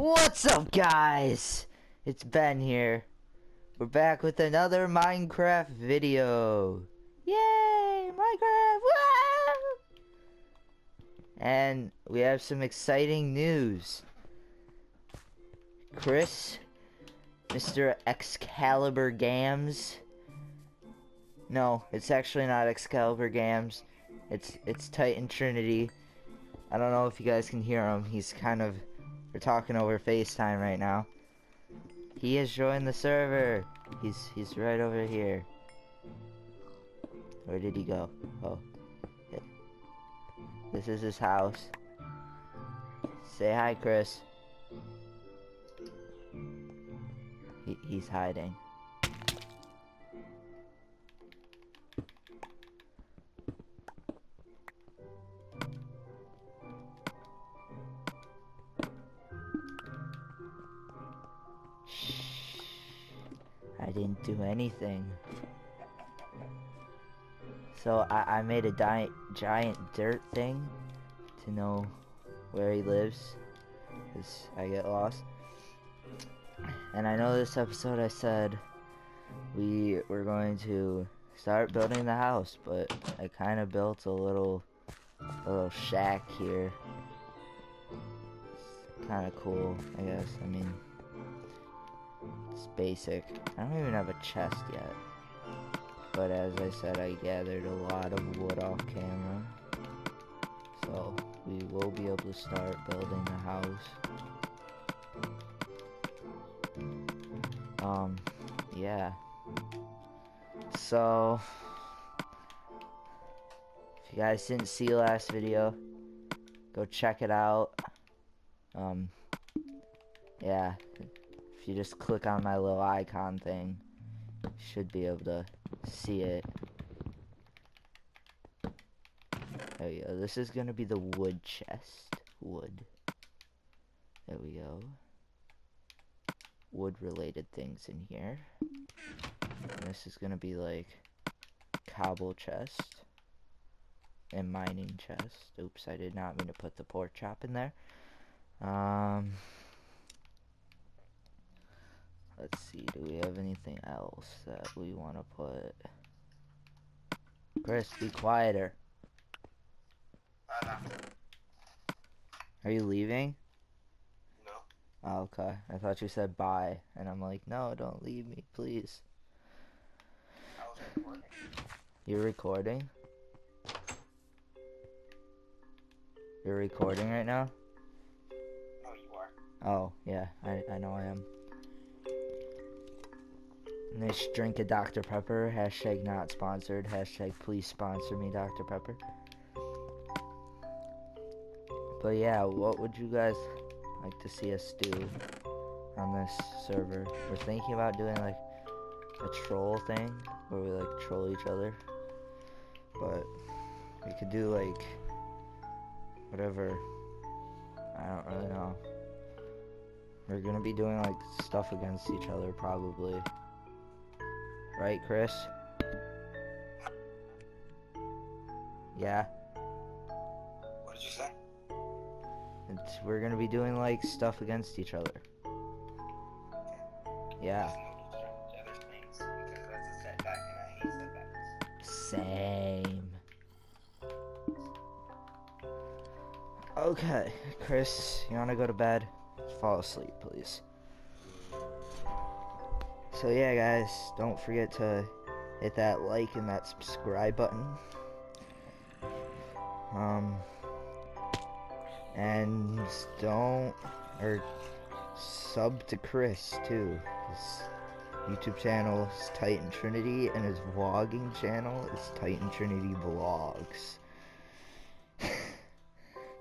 What's up guys? It's Ben here. We're back with another Minecraft video. Yay! Minecraft! And we have some exciting news. Chris, Mr. Excalibur Gams. No, it's actually not Excalibur Gams. It's it's Titan Trinity. I don't know if you guys can hear him. He's kind of we're talking over FaceTime right now. He has joined the server. He's he's right over here. Where did he go? Oh. This is his house. Say hi, Chris. He, he's hiding. Do anything. So I, I made a giant dirt thing to know where he lives. Because I get lost. And I know this episode I said we were going to start building the house, but I kind of built a little, a little shack here. It's kind of cool, I guess. I mean, it's basic. I don't even have a chest yet. But as I said, I gathered a lot of wood off camera. So, we will be able to start building the house. Um, yeah. So, if you guys didn't see last video, go check it out. Um, yeah, if you just click on my little icon thing, you should be able to see it. There we go. This is going to be the wood chest. Wood. There we go. Wood related things in here. And this is going to be like cobble chest and mining chest. Oops, I did not mean to put the pork chop in there. Um, let's see, do we have anything else that we want to put? Chris, be quieter. Are you leaving? No. Oh, okay. I thought you said bye, and I'm like, no, don't leave me, please. Recording. You're recording? You're recording right now? No, you are. Oh, yeah, I, I know I am. Nice drink of Dr. Pepper. Hashtag not sponsored. Hashtag please sponsor me, Dr. Pepper. But yeah, what would you guys like to see us do on this server? We're thinking about doing like a troll thing where we like troll each other. But we could do like whatever. I don't really know. We're gonna be doing like stuff against each other probably. Right, Chris? Yeah. What did you say? It's, we're gonna be doing like stuff against each other. Yeah. Just know each other's things because that's a setback and I hate setbacks. Same. Okay, Chris, you wanna go to bed? Fall asleep, please. So yeah, guys, don't forget to hit that like and that subscribe button. Um, and don't or sub to Chris too. His YouTube channel is Titan Trinity, and his vlogging channel is Titan Trinity Vlogs.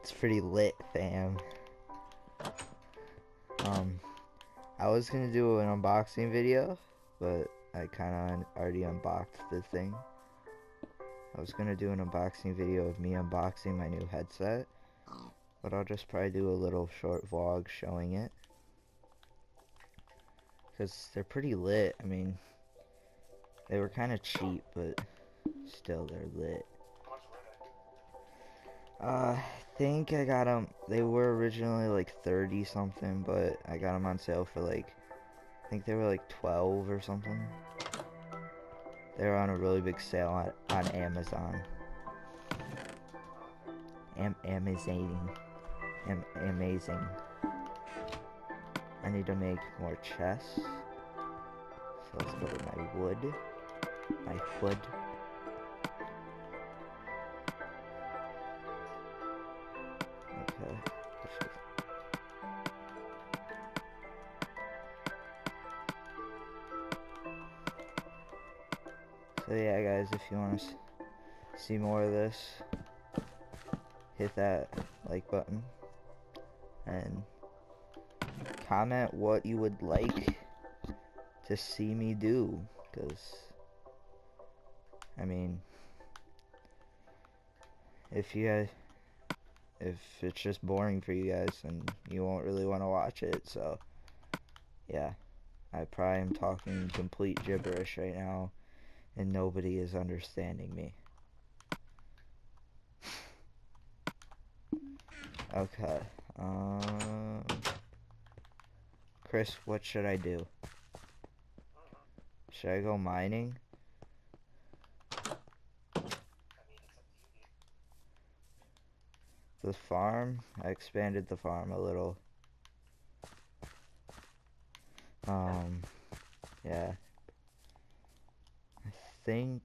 it's pretty lit, fam. Um, I was gonna do an unboxing video, but I kind of already unboxed the thing. I was gonna do an unboxing video of me unboxing my new headset, but I'll just probably do a little short vlog showing it. Because they're pretty lit. I mean, they were kind of cheap, but still they're lit. Uh, I think I got them. They were originally like 30 something, but I got them on sale for like, I think they were like 12 or something. They were on a really big sale on, on Amazon. Am amazing. Am amazing. I need to make more chests. So let's go to my wood. My wood. You want to see more of this, hit that like button and comment what you would like to see me do because I mean if you guys if it's just boring for you guys and you won't really want to watch it so yeah. I probably am talking complete gibberish right now and nobody is understanding me okay um Chris what should I do should I go mining the farm. I expanded the farm a little. Um, yeah. I think.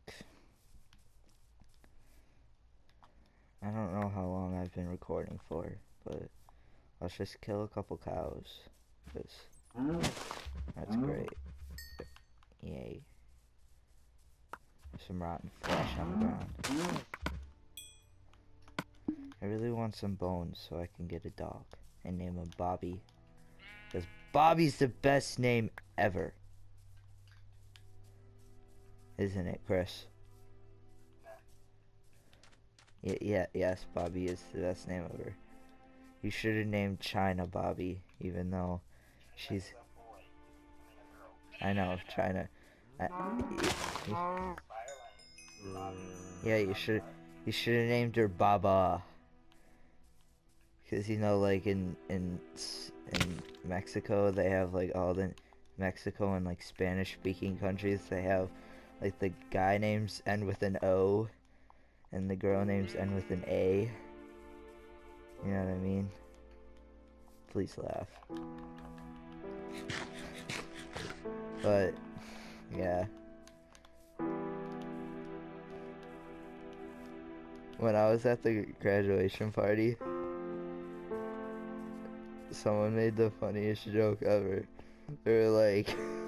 I don't know how long I've been recording for, but let's just kill a couple cows. Cause that's mm. great. Yay. Some rotten flesh on the mm. ground. I really want some bones so I can get a dog and name him Bobby. Because Bobby's the best name ever. Isn't it, Chris? Yeah, yeah, yes, Bobby is the best name ever. You should have named China Bobby, even though she's. I know, China. I, yeah, you should. You should have named her Baba. Cause you know, like in in in Mexico, they have like all the Mexico and like Spanish-speaking countries. They have like the guy names end with an O, and the girl names end with an A. You know what I mean? Please laugh. But yeah. When I was at the graduation party, someone made the funniest joke ever. They were like,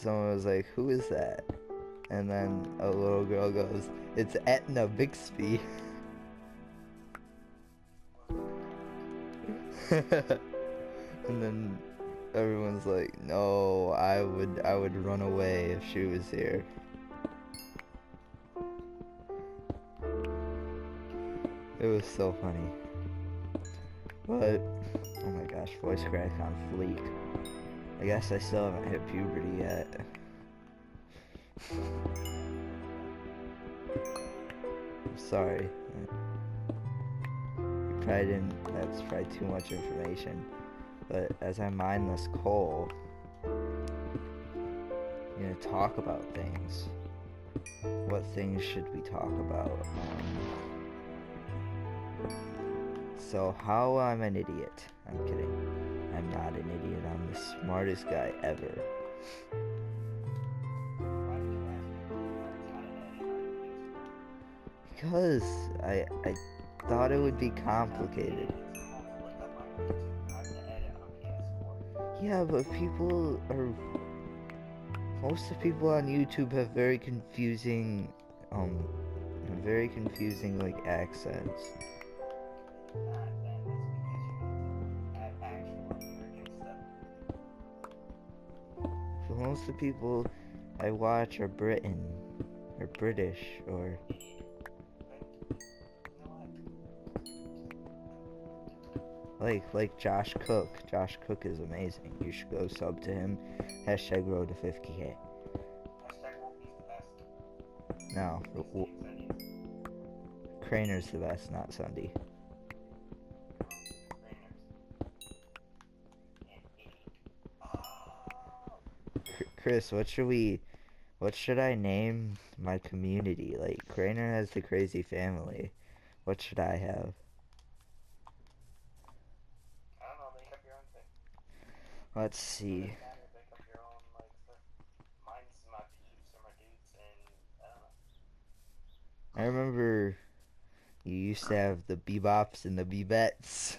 someone was like, "Who is that?" And then a little girl goes, "It's Etna Bixby." and then everyone's like, "No, I would, I would run away if she was here." It was so funny. But, oh my gosh, voice crack on fleek. I guess I still haven't hit puberty yet. Sorry. You probably didn't, that's probably too much information. But as I mine this coal, I'm gonna talk about things. What things should we talk about? Um, so how I'm an idiot. I'm kidding. I'm not an idiot. I'm the smartest guy ever. Because I I thought it would be complicated. It's almost look up on YouTube how to edit on PS4. Yeah, but people are most of people on YouTube have very confusing um very confusing like accents. So most of the people I watch are Britain or British or like like Josh Cook. Josh Cook is amazing. You should go sub to him. Hashtag road to 50k. Hashtag Wolfie's the best. No, Those Wo- games I need. Crainer's the best, not Sunday. Chris, what should we, what should I name my community? Like, Crainer has the crazy family. What should I have? I don't know, make up your own thing. Let's see. Make up your own, like. Mine's my peeps or my dudes, and I don't know. I remember you used to have the bebops and the bebets.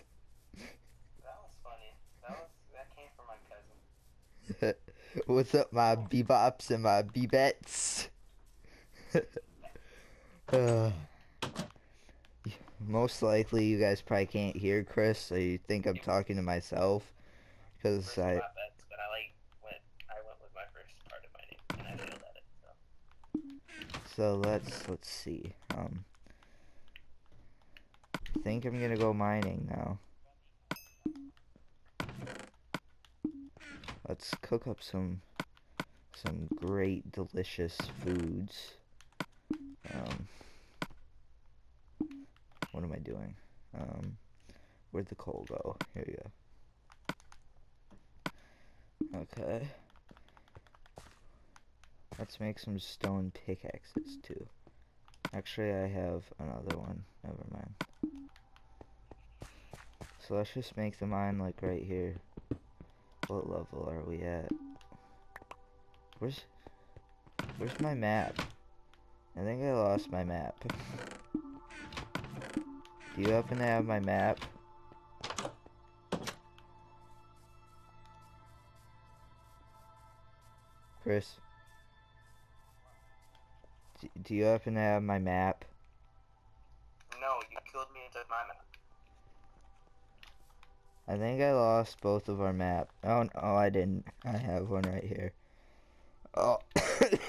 That was funny. That was, that came from my cousin. What's up, my bebops and my bebets? uh, most likely, you guys probably can't hear Chris, so you think I'm talking to myself. Because I, bets, but I like went. I went with my first part of my name, and I failed at it. So so let's let's see. Um, I think I'm gonna go mining now. Let's cook up some some great delicious foods. Um, what am I doing? Um, where'd the coal go? Here we go. Okay. Let's make some stone pickaxes too. Actually, I have another one. Never mind. So let's just make the mine like right here. What level are we at? Where's Where's my map? I think I lost my map. Do you happen to have my map? Chris? Do you happen to have my map? no, you killed me and took my map. I think I lost both of our map. Oh, no, oh, I didn't. I have one right here. Oh,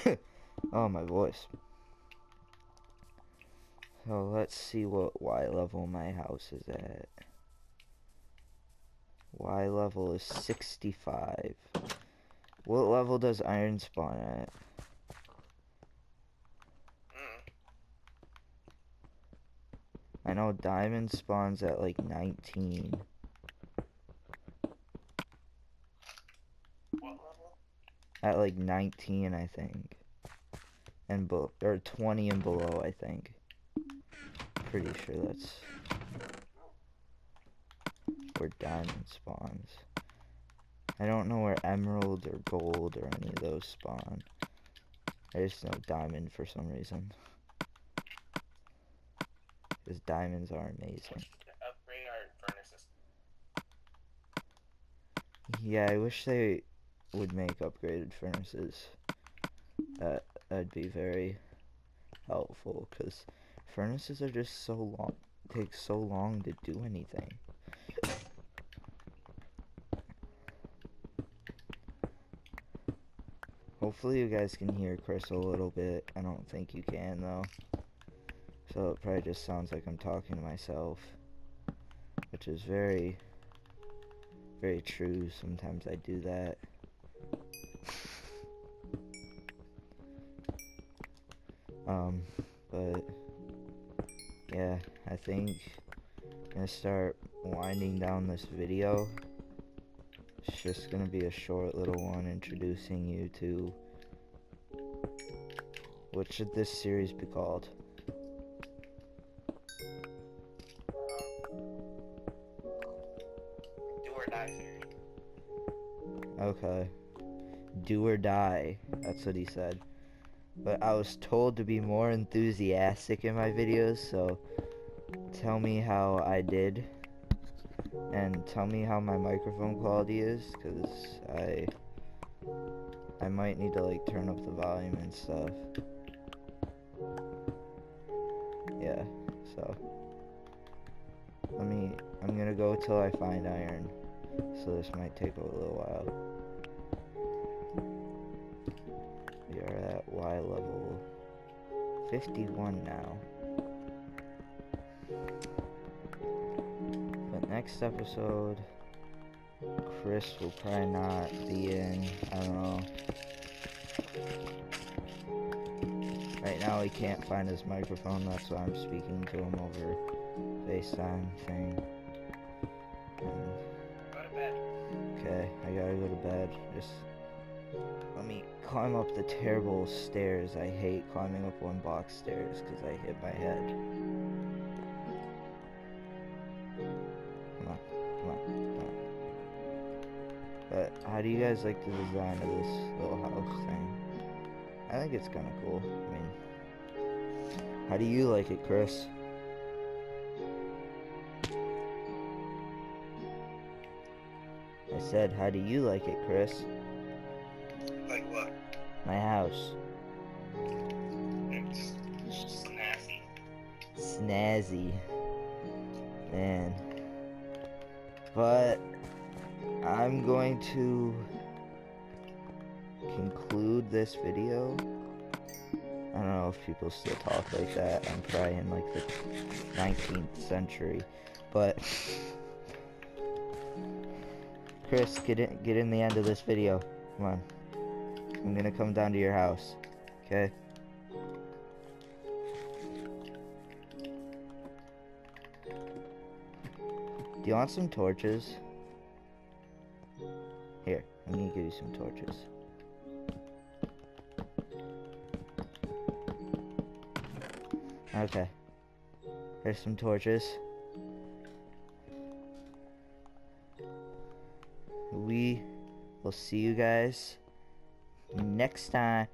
oh, my voice. So let's see what Y level my house is at. Y level is 65. What level does iron spawn at? I know diamond spawns at like 19. What level? At like 19, I think. And be- or 20 and below, I think. Pretty sure that's where diamond spawns. I don't know where emerald or gold or any of those spawn. I just know diamond for some reason. Because diamonds are amazing. Upgrade our furnaces. Yeah, I wish they would make upgraded furnaces. That that'd be very helpful because furnaces are just so long. Take so long to do anything. Hopefully you guys can hear Chris a little bit. I don't think you can though. So it probably just sounds like I'm talking to myself. Which is very very true. Sometimes I do that. Um, but yeah, I think I'm gonna start winding down this video. It's just gonna be a short little one introducing you to what should this series be called? Do or die series. Okay. Do or die. That's what he said. But I was told to be more enthusiastic in my videos, so tell me how I did. And tell me how my microphone quality is, because I I might need to like turn up the volume and stuff. Yeah, so let me I'm gonna go till I find iron. So this might take a little while. We are at Y level 51 now. But next episode, Chris will probably not be in. I don't know. Right now he can't find his microphone, that's why I'm speaking to him over FaceTime thing. And, Go to bed. okay, I gotta go to bed. Just climb up the terrible stairs. I hate climbing up one box stairs because I hit my head. But how do you guys like the design of this little house thing? I think it's kind of cool. I mean, how do you like it, Chris? I said, how do you like it, Chris? My house. Snazzy. Snazzy. Man. But I'm going to conclude this video. I don't know if people still talk like that. I'm probably in like the 19th century. But Chris, get in get in the end of this video. Come on. I'm gonna come down to your house. Okay? Do you want some torches? Here, I'm gonna give you some torches. Okay. There's some torches. We will see you guys next time.